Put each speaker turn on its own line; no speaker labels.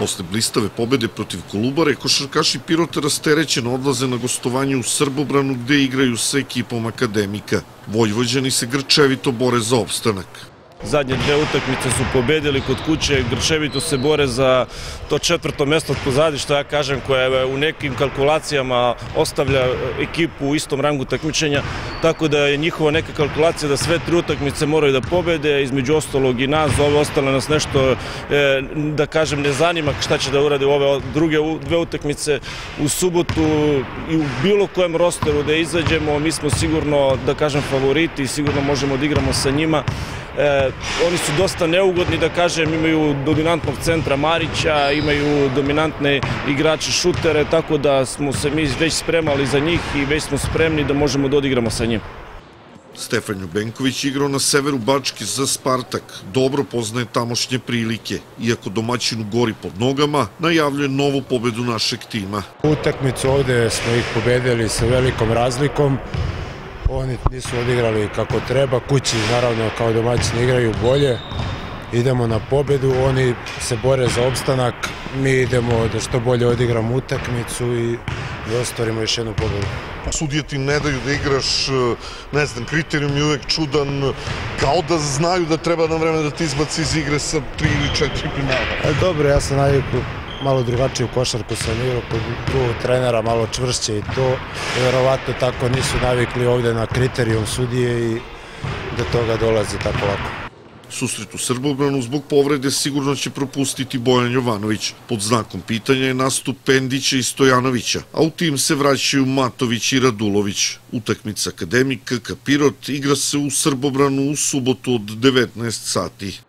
Posle blistave pobede protiv Kolubare, košarkaši Pirota rasterećeno odlaze na gostovanje u Srbobranu gde igraju sa ekipom akademika. Vojvođani se grčevito bore za opstanak.
Zadnje dve utakmice su pobedili kod kuće, Grčevito se bore za to četvrto mesto pozadi, što ja kažem, koje u nekim kalkulacijama ostavlja ekipu u istom rangu takmičenja, tako da je njihova neka kalkulacija da sve tri utakmice moraju da pobede, između ostalog i nas, ove ostale nas nešto, e, da kažem, ne zanima šta će da urade ove druge dve utakmice u subotu i u bilo kojem rosteru da izađemo, mi smo sigurno, da kažem, favoriti i sigurno možemo da igramo sa njima. E, oni su dosta neugodni, da kažem, imaju dominantnog centra Marića, imaju dominantne igrače šutere, tako da smo se mi već spremali za njih i već smo spremni da možemo da odigramo sa njim.
Stefan Ljubenković igrao na severu Bačke za Spartak. Dobro poznaje tamošnje prilike. Iako domaćinu gori pod nogama, najavljuje novu pobedu našeg tima.
Utakmicu ovde smo ih pobedili sa velikom razlikom. Oni nisu odigrali kako treba, kući naravno kao domaćini igraju bolje, idemo na pobedu, oni se bore za opstanak, mi idemo da što bolje odigramo utakmicu i da ostvarimo još jednu pobedu.
Sudije ti ne daju da igraš, ne znam, kriterijum je uvek čudan, kao da znaju da treba na vreme da ti izbaci iz igre sa tri ili četiri penala.
E, dobro, ja sam naviku malo drugačiju košarku sam igrao kod drugog trenera, malo čvršće i to. Verovatno tako nisu navikli ovde na kriterijum sudije i do toga dolazi tako lako.
Susret u Srbobranu zbog povrede sigurno će propustiti Bojan Jovanović. Pod znakom pitanja je nastup Pendića i Stojanovića, a u tim se vraćaju Matović i Radulović. Utakmica akademika Kapirot igra se u Srbobranu u subotu od 19 sati.